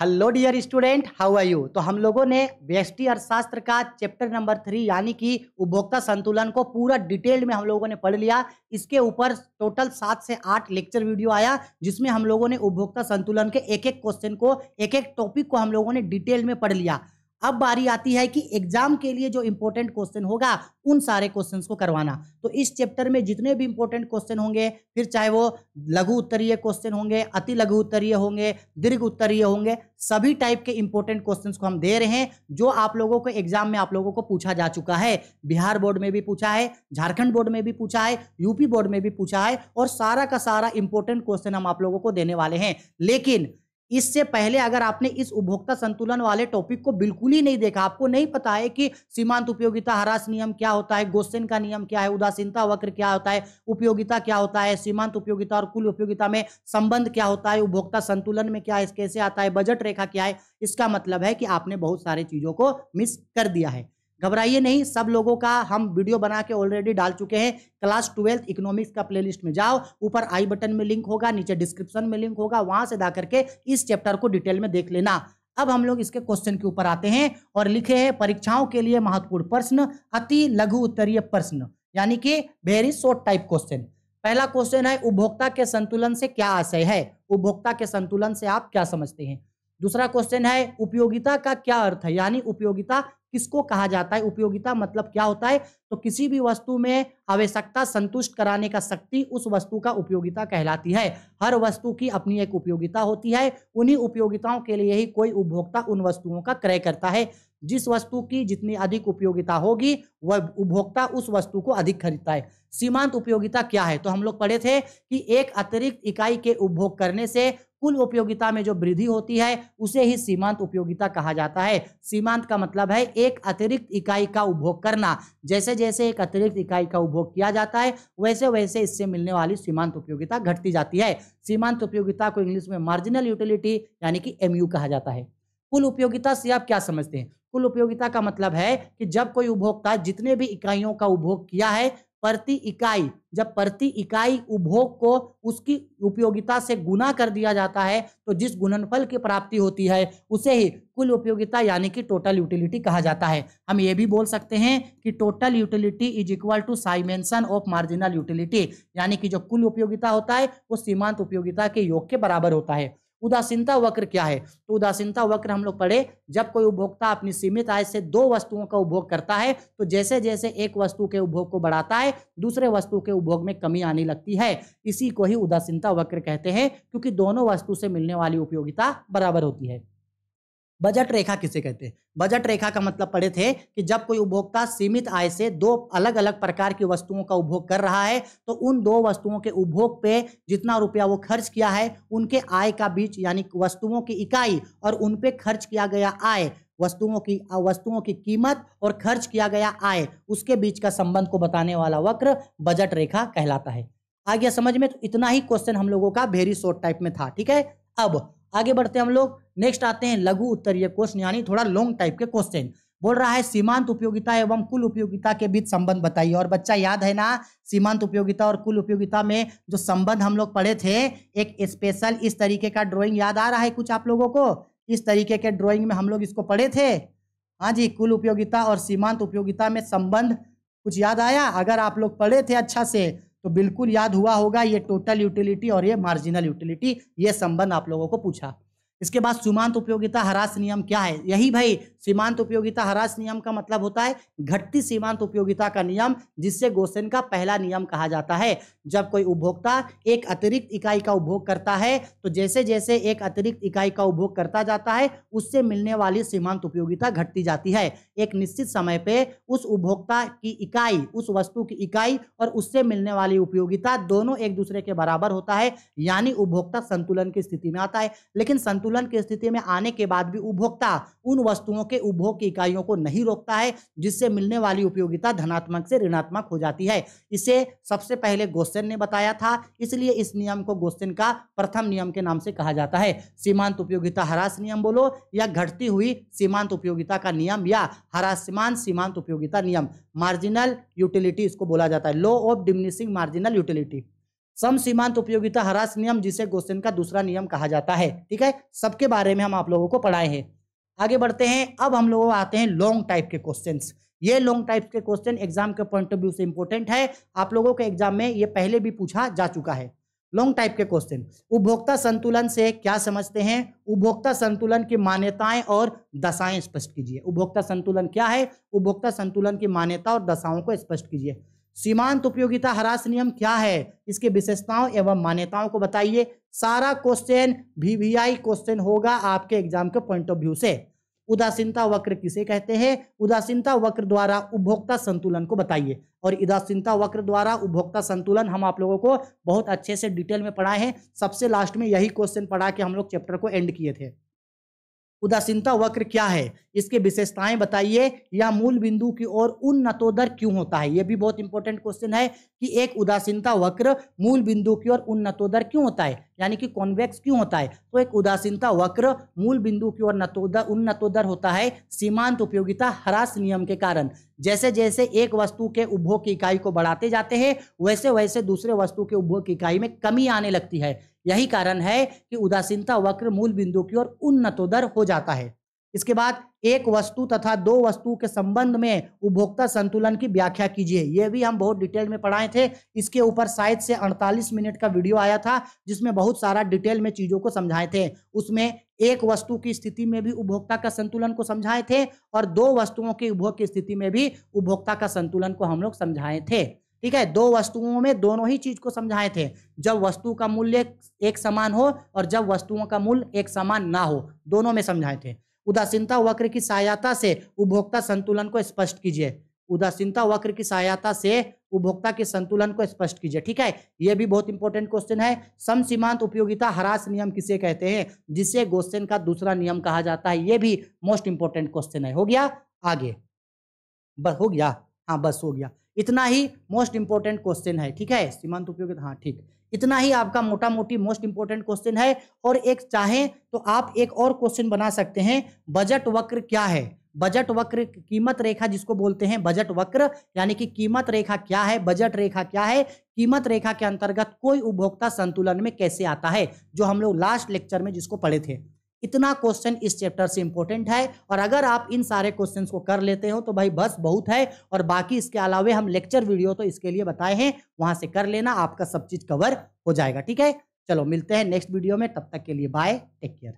Hello dear student how are you तो हम लोगों ने व्यष्टि अर्थशास्त्र का चैप्टर नंबर थ्री यानी कि उपभोक्ता संतुलन को पूरा डिटेल में हम लोगों ने पढ़ लिया। इसके ऊपर टोटल सात से आठ लेक्चर वीडियो आया, जिसमें हम लोगों ने उपभोक्ता संतुलन के एक एक क्वेश्चन को, एक एक टॉपिक को हम लोगों ने डिटेल में पढ़ लिया। अब बारी आती है कि एग्ज़ाम के लिए जो इंपॉर्टेंट क्वेश्चन होगा, उन सारे क्वेश्चंस को करवाना। तो इस चैप्टर में जितने भी इंपॉर्टेंट क्वेश्चन होंगे, फिर चाहे वो लघु उत्तरीय क्वेश्चन होंगे, अति लघु उत्तरीय होंगे, दीर्घ उत्तरीय होंगे, सभी टाइप के इंपॉर्टेंट क्वेश्चन को हम दे रहे हैं, जो आप लोगों को एग्ज़ाम में आप लोगों को पूछा जा चुका है। बिहार बोर्ड में भी पूछा है, झारखंड बोर्ड में भी पूछा है यूपी बोर्ड में भी पूछा है, और सारा का सारा इंपॉर्टेंट क्वेश्चन हम आप लोगों को देने वाले हैं। लेकिन इससे पहले अगर आपने इस उपभोक्ता संतुलन वाले टॉपिक को बिल्कुल ही नहीं देखा, आपको नहीं पता है कि सीमांत उपयोगिता, हरास नियम क्या होता है गोस्सेन का नियम क्या है, उदासीनता वक्र क्या होता है, उपयोगिता क्या होता है, सीमांत उपयोगिता और कुल उपयोगिता में संबंध क्या होता है, उपभोक्ता संतुलन में क्या है कैसे आता है, बजट रेखा क्या है, इसका मतलब है कि आपने बहुत सारे चीज़ों को मिस कर दिया है। घबराइए नहीं, सब लोगों का हम वीडियो बना के ऑलरेडी डाल चुके हैं। क्लास ट्वेल्थ इकोनॉमिक्स का प्लेलिस्ट में जाओ, ऊपर आई बटन में लिंक होगा, नीचे डिस्क्रिप्शन में लिंक होगा, वहाँ से जा करके इस चैप्टर को डिटेल में देख लेना। अब हम लोग इसके क्वेश्चन के ऊपर आते हैं और लिखे हैं परीक्षाओं के लिए महत्वपूर्ण प्रश्न, अति लघु उत्तरीय प्रश्न, यानी कि वेरी शॉर्ट टाइप क्वेश्चन पहला क्वेश्चन है, उपभोक्ता के संतुलन से क्या आशय है? उपभोक्ता के संतुलन से आप क्या समझते हैं? दूसरा क्वेश्चन है, उपयोगिता का क्या अर्थ है? यानी उपयोगिता किसको कहा जाता है? उपयोगिता मतलब क्या होता है? तो किसी भी वस्तु में आवश्यकता संतुष्ट कराने का शक्ति उस वस्तु का उपयोगिता कहलाती है। हर वस्तु की अपनी एक उपयोगिता होती है। उन्हीं उपयोगिताओं के लिए ही कोई उपभोक्ता उन वस्तुओं का क्रय करता है। जिस वस्तु की जितनी अधिक उपयोगिता होगी, वह उपभोक्ता उस वस्तु को अधिक खरीदता है। सीमांत उपयोगिता क्या है? तो हम लोग पढ़े थे कि एक अतिरिक्त इकाई के उपभोग करने से कुल उपयोगिता में जो वृद्धि होती है, उसे ही सीमांत उपयोगिता कहा जाता है। सीमांत का मतलब है एक अतिरिक्त इकाई का उपभोग करना। जैसे जैसे एक अतिरिक्त इकाई का उपभोग किया जाता है वैसे वैसे इससे मिलने वाली सीमांत उपयोगिता घटती जाती है। सीमांत उपयोगिता को इंग्लिश में मार्जिनल यूटिलिटी यानी कि एमयू कहा जाता है। कुल उपयोगिता से आप क्या समझते हैं? कुल उपयोगिता का मतलब है कि जब कोई उपभोक्ता जितने भी इकाइयों का उपभोग किया है, प्रति इकाई, जब प्रति इकाई उपभोग को उसकी उपयोगिता से गुना कर दिया जाता है तो जिस गुणनफल की प्राप्ति होती है, उसे ही कुल उपयोगिता यानी कि टोटल यूटिलिटी कहा जाता है। हम ये भी बोल सकते हैं कि total utility is equal to summation of marginal utility यानी कि जो कुल उपयोगिता होता है, वो सीमांत उपयोगिता के योग के बराबर होता है। उदासीनता वक्र क्या है? तो उदासीनता वक्र हम लोग पढ़े, जब कोई उपभोक्ता अपनी सीमित आय से दो वस्तुओं का उपभोग करता है तो जैसे जैसे एक वस्तु के उपभोग को बढ़ाता है, दूसरे वस्तु के उपभोग में कमी आने लगती है। इसी को ही उदासीनता वक्र कहते हैं, क्योंकि दोनों वस्तु से मिलने वाली उपयोगिता बराबर होती है। बजट रेखा किसे कहते हैं? बजट रेखा का मतलब पढ़े थे कि जब कोई उपभोक्ता सीमित आय से दो अलग अलग प्रकार की वस्तुओं का उपभोग कर रहा है तो उन दो वस्तुओं के उपभोग पे जितना रुपया वो खर्च किया है, उनके आय का बीच यानी वस्तुओं की इकाई और उन पे खर्च किया गया आय, वस्तुओं की वस्तुओं की कीमत और खर्च किया गया आय, उसके बीच का संबंध को बताने वाला वक्र बजट रेखा कहलाता है। आ गया समझ में तो इतना ही क्वेश्चन हम लोगों का वेरी शॉर्ट टाइप में था, ठीक है? अब आगे बढ़ते हम लोग। नेक्स्ट आते हैं लघु उत्तरीय क्वेश्चन यानी थोड़ा लॉन्ग टाइप के क्वेश्चन बोल रहा है, सीमांत उपयोगिता एवं कुल उपयोगिता के बीच संबंध बताइए। और बच्चा, याद है ना, सीमांत उपयोगिता और कुल उपयोगिता में जो संबंध हम लोग पढ़े थे, एक स्पेशल इस तरीके का ड्राइंग याद आ रहा है कुछ आप लोगों को? इस तरीके के ड्राइंग में हम लोग इसको पढ़े थे? हाँ जी, कुल उपयोगिता और सीमांत उपयोगिता में संबंध कुछ याद आया? अगर आप लोग पढ़े थे अच्छा से तो बिल्कुल याद हुआ होगा ये टोटल यूटिलिटी और ये मार्जिनल यूटिलिटी ये संबंध आप लोगों को पूछा। इसके बाद सुमांत उपयोगिता हरास नियम क्या है? यही भाई सीमांत उपयोगिता हरास नियम का मतलब होता है घटती सीमांत उपयोगिता का नियम जिससे गोसेन का पहला नियम कहा जाता है। जब कोई उपभोक्ता एक अतिरिक्त इकाई का उपभोग करता है तो जैसे जैसे एक अतिरिक्त इकाई का उपभोग करता जाता है, उससे मिलने वाली सीमांत उपयोगिता घटती जाती है। एक निश्चित समय पर उस उपभोक्ता की इकाई, उस वस्तु की इकाई और उससे मिलने वाली उपयोगिता दोनों एक दूसरे के बराबर होता है, यानी उपभोक्ता संतुलन की स्थिति में आता है। लेकिन संतुलन की स्थिति में आने के बाद भी उपभोक्ता उन वस्तुओं के उपभोग की इकाइयों को नहीं रोकता है, जिससे मिलने वाली उपयोगिता धनात्मक से ऋणात्मक हो जाती है। इसे सबसे पहले गोस्सेन ने बताया था, इसलिए इस नियम को गोस्सेन का प्रथम नियम के नाम से कहा जाता है। सीमांत उपयोगिता हरास नियम बोलो, या घटती हुई सीमांत उपयोगिता का नियम, या हरासमान सीमांत उपयोगिता नियम। मार्जिनल यूटिलिटी इसको बोला जाता है। Law of diminishing marginal utility. सम सीमांत उपयोगिता हरास नियम, जिसे क्वेश्चन का दूसरा नियम कहा जाता है। ठीक है? सबके बारे में हम आप लोगों को पढ़ाए हैं। आगे बढ़ते हैं। अब हम लोग आते हैं लॉन्ग टाइप के क्वेश्चन ये लॉन्ग टाइप के क्वेश्चन एग्ज़ाम के पॉइंट ऑफ़ व्यू से इंपॉर्टेंट है। आप लोगों के एग्ज़ाम में ये पहले भी पूछा जा चुका है। लॉन्ग टाइप के क्वेश्चन उपभोक्ता संतुलन से क्या समझते हैं? उपभोक्ता संतुलन की मान्यताएँ और दशाएँ स्पष्ट कीजिए। उपभोक्ता संतुलन क्या है? उपभोक्ता संतुलन की मान्यता और दशाओं को स्पष्ट कीजिए। सीमांत उपयोगिता हरास नियम क्या है? इसके विशेषताओं एवं मान्यताओं को बताइए। सारा क्वेश्चन वीवीआई क्वेश्चन होगा आपके एग्ज़ाम के पॉइंट ऑफ़ व्यू से। उदासीनता वक्र किसे कहते हैं? उदासीनता वक्र द्वारा उपभोक्ता संतुलन को बताइए। और उदासीनता वक्र द्वारा उपभोक्ता संतुलन हम आप लोगों को बहुत अच्छे से डिटेल में पढ़ाए हैं। सबसे लास्ट में यही क्वेश्चन पढ़ा के हम लोग चैप्टर को एंड किए थे। उदासीनता वक्र क्या है? इसके विशेषताएँ बताइए। या मूल बिंदु की ओर उन्नतोदर क्यों होता है? यह भी बहुत इंपॉर्टेंट क्वेश्चन है कि एक उदासीनता वक्र मूल बिंदु की ओर उन्नतोदर क्यों होता है? यानी कि कॉन्वेक्स क्यों होता है? तो एक उदासीनता वक्र मूल बिंदु की ओर नतोदर उन्नतोदर होता है सीमांत उपयोगिता हरास नियम के कारण। जैसे जैसे एक वस्तु के उपभोग की इकाई को बढ़ाते जाते हैं वैसे वैसे दूसरे वस्तु के उपभोग की इकाई में कमी आने लगती है। यही कारण है कि उदासीनता वक्र मूल बिंदु की ओर उन्नतोदर हो जाता है। इसके बाद एक वस्तु तथा दो वस्तु के संबंध में उपभोक्ता संतुलन की व्याख्या कीजिए। यह भी हम बहुत डिटेल में पढ़ाए थे। इसके ऊपर शायद से 48 मिनट का वीडियो आया था, जिसमें बहुत सारा डिटेल में चीज़ों को समझाए थे। उसमें एक वस्तु की स्थिति में भी उपभोक्ता का संतुलन को समझाए थे और दो वस्तुओं के उपभोग की स्थिति में भी उपभोक्ता का संतुलन को हम लोग समझाए थे। ठीक है? दो वस्तुओं में दोनों ही चीज़ को समझाए थे। जब वस्तु का मूल्य एक समान हो और जब वस्तुओं का मूल्य एक समान ना हो, दोनों में समझाए थे। उदासीनता वक्र की सहायता से उपभोक्ता संतुलन को स्पष्ट कीजिए। उदासीनता वक्र की सहायता से उपभोक्ता के संतुलन को स्पष्ट कीजिए, ठीक है? यह भी बहुत इंपॉर्टेंट क्वेश्चन है। सम सीमांत उपयोगिता हरास नियम किसे कहते हैं? जिसे क्वेश्चन का दूसरा नियम कहा जाता है यह भी मोस्ट इंपॉर्टेंट क्वेश्चन है। हो गया? आगे। बस हो गया? हाँ बस हो गया। इतना ही मोस्ट इंपॉर्टेंट क्वेश्चन है, ठीक है? सीमांत उपयोगिता हाँ ठीक। इतना ही आपका मोटा मोटी मोस्ट इंपॉर्टेंट क्वेश्चन है, और एक चाहें तो आप एक और क्वेश्चन बना सकते हैं, बजट वक्र क्या है? बजट वक्र कीमत रेखा जिसको बोलते हैं, बजट वक्र, यानी कि कीमत रेखा क्या है, बजट रेखा क्या है, कीमत रेखा के अंतर्गत कोई उपभोक्ता संतुलन में कैसे आता है, जो हम लोग लास्ट लेक्चर में जिसको पढ़े थे। इतना क्वेश्चन इस चैप्टर से इंपॉर्टेंट है। और अगर आप इन सारे क्वेश्चंस को कर लेते हो तो भाई बस बहुत है। और बाकी इसके अलावे हम लेक्चर वीडियो तो इसके लिए बताए हैं, वहाँ से कर लेना, आपका सब चीज़ कवर हो जाएगा, ठीक है? चलो, मिलते हैं नेक्स्ट वीडियो में, तब तक के लिए बाय टेक केयर